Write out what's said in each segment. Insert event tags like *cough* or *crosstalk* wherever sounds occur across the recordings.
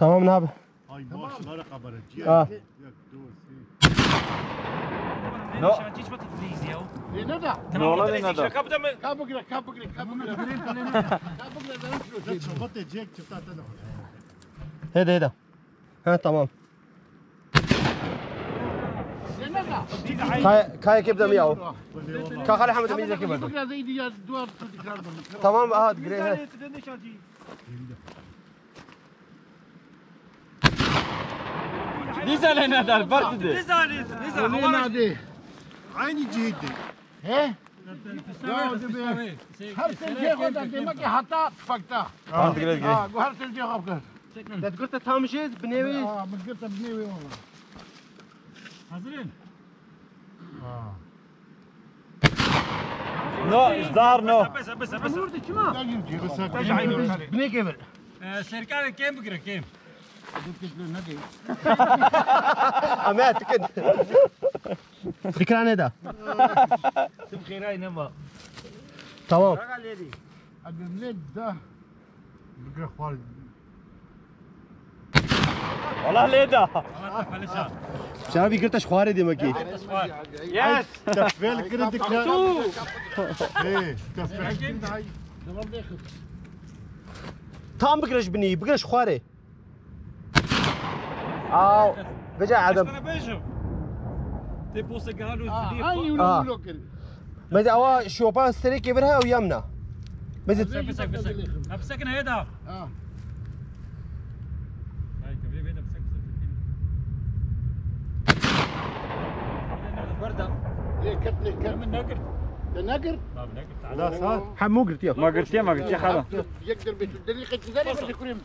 تمام نابه هاي ماشي ما رقبرت آه لا شانتيش ما تفليز ياو لندا والله لندا. كابدا من كابقرا كابقرا كابقرا كابقرا شفت جيك شفتها أنا هيدا هيدا ها تمام لندا كاي كاي كيف بدهم ياو كا خلي حمد ميزه كيف بدهم كابقرا زي هات جري هات نزل هنا البرد ده نزل نزل لندا عيني جيدي ها هر سنجي خود دمك حتى فكتا جري جري آه هر سنجي خود لا قلت تامشيز بنيوي آه من قلت بنيوي والله حاضرين نو ظهر نو بس بس بس بس بني كيف سركان كيم بقرا كيم امات كده فكران هيدا تم خيراي نما خوارج والله ليدا. شبابي قلت شخواري دي مكي. يس تفعيل كده دكتور إيه تفعيل. كده هاي تام بقرش بني بقرش خواري. أو بجا عدم ماذا اوا شوبان ستريك يبرها ويمنا ماذا بسك بسك بسك هيدا آه بسك ليه كت ليه كت من نقر ده نقر خلاص ها حمو قلت يا. ما قلت يا ما قلت يا خلاص يقدر بالدقيقة كذا بس يكون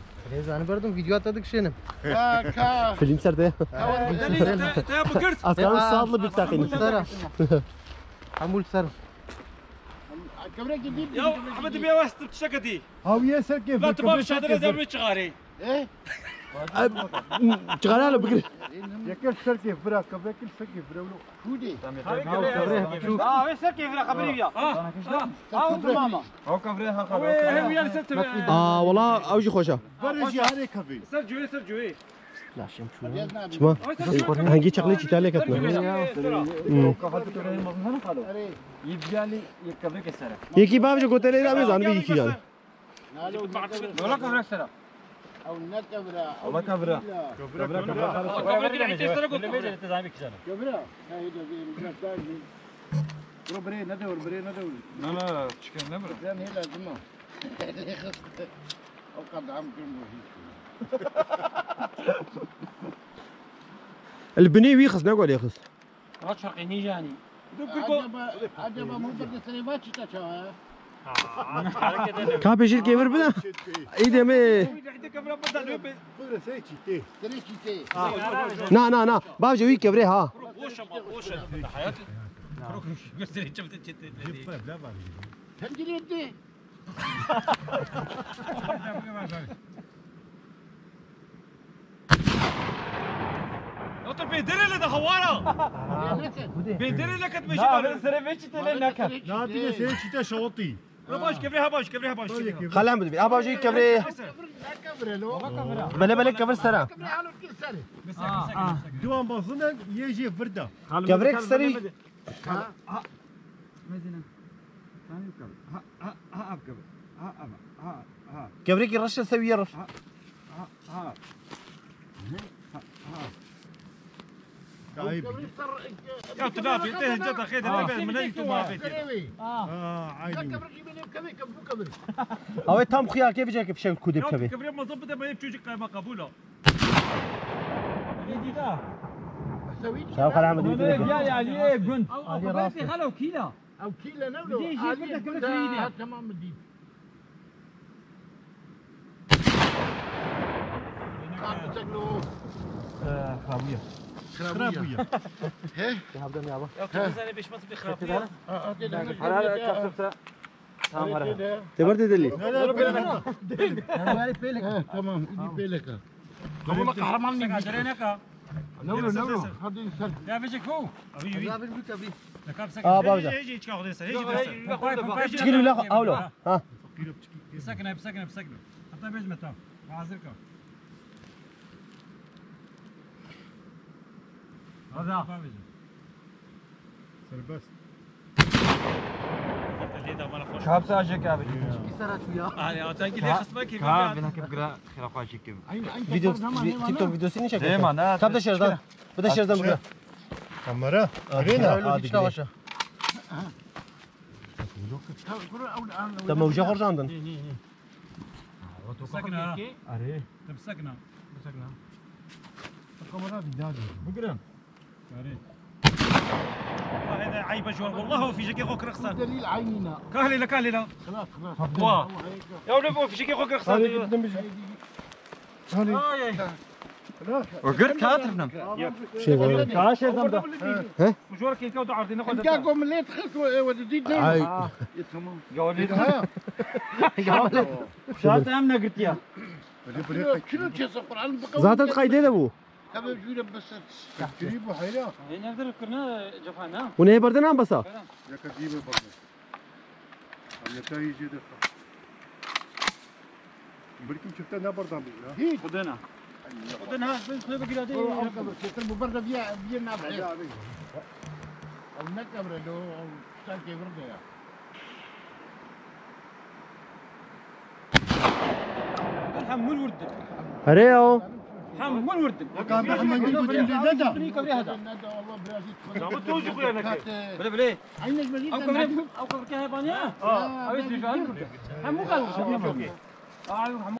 أنا برضو فيديوهات هذيك شنو؟ كا. فيلم سرده تا بقرت أصلا الصادل بيفتحني سرة حمول سر كبرك جديد يا أحمد بيا واسط تشكدي هاو ياسر كيف؟ لا تبغى شادر زي مش غاري. إيه؟ على بقري يكل سر كيف برا كبرك كل سر كيف برا ولو خودي آه وين سر كيف خبري يا آه. آه. ماما؟ هو كفري ها وين؟ ويا ست آه والله أوجي خوشة برجي هاري كفي. سرجوي سرجوي لا شم شو شما هنجي شغلة شتالي كتنا يبقى لي يكفري كسر يكي باب جو قلت لي لا ميزان بيجي كي يعني. ولا كفري كسر أو نكبرا والله كفري كفري كفري كبرا هاي ده زي مجرد بري ندور بري ندور لا لا تشكل نبرة زين هي لازمه أو قد عم البني ويخص نقول يخص رات شرقي جاني عجبا عجبا مو بدي سليمات تشاها كان بيجي الكيفر بنا ايدي مي تريشي تي نا نا نا باب جوي كبري ها حياتي قلت لي شفت تنجلي انت انت بيدري اللي ده خواره بيدري اللي كنت ماشي لا بالي سر بيتش تلنك لا تيجي سيك شتا شوطي لا باش كبريها باش كبريها باش خلينا بدي ابا جوي كبري كبرا لو بلا بلا كبر سنه كبرا على كل سنه دوام بازنا يجي فرده كبريك سري كبريك الرشه سويه رش يا تنافي انت أخي هذا من اي ما بيت آه عادي كبرا جيبني كبرا كبرا أو تام خيار كيف جاك بشكل كودي يا بكبي كبريها ما ضبط ما يبتوجي قيمه قبوله شاف خلينا بدي يعني إيه بنت علي راسي خلو كيلا أو كيلا نولو في إيدي. تمام بدي قاعد خرابية. *laughs* إيه؟ هبدا يا ابا يا كبريها بيش ما تبي خرافيه آه آه كده حرارة كسرت كده تبرد دلي آه تمام إيدي بيلك قبل لك حرمان عجلينك نولو نولو هذا يسال يا بيجيك هو. أبي آه بابجا يجي يجي كاخذ يسا يجي تشكيلو لا اولو ها. بسكنه بسكنه بسكنه حتى بيج متى معذرك هذا سربست كاب ساجي كاب كاب هنا كيف قرا خلاف واجي كيف Video, vi- TikTok videosu niye çekiyorsun? Değil mi, ne Kap da şerden. Bu da şerden burada. كاميرا ارينا Hadi gidelim. طب موجه خرجاندن مسكنا اري مسكنا مسكنا الكاميرا بدادي بقرا هذا عيب جوال. والله هو في جاكي خوك رخصان دليل لا كاهلي لا خلاص خلاص. واه يا ولد هو في جاكي خوك رخصان وقرت كاترنا Şey var. كاش زنبا مجورك كي كودو عرضي ناخذ انتاكم اللي تخلكوا وديت Ay. تمام. يا ولد. ها *laughs* شات أمنا قلت يا. شنو تشوف؟ القران كم جوله بس تجيبوا حيلا نقدر كنا جفانا bardan an basa? يا برضه عم يتاهي يجي دخل بركم شفتها نا برضه هي خذنا خذنا بس بقي هذه المبرد بيا بيا نابع أو نكبر لو تاكي برده يا حمول ورد Hare ya. حمول ورد كان محمد يقول لي ندى ندى والله برازيل توجه يا لك كانت بلا بلا. عينك مزيد أو كبر أو كبر كهبانيا آه. اوي سجان هم مو قالوا